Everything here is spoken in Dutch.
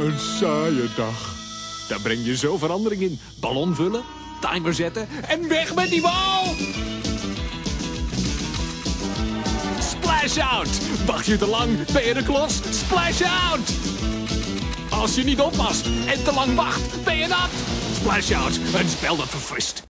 Een saaie dag. Daar breng je zo verandering in. Ballon vullen, timer zetten en weg met die bal! Splash out! Wacht je te lang, ben je de klos? Splash out! Als je niet oppast en te lang wacht, ben je nat! Splash out, een spel dat verfrist.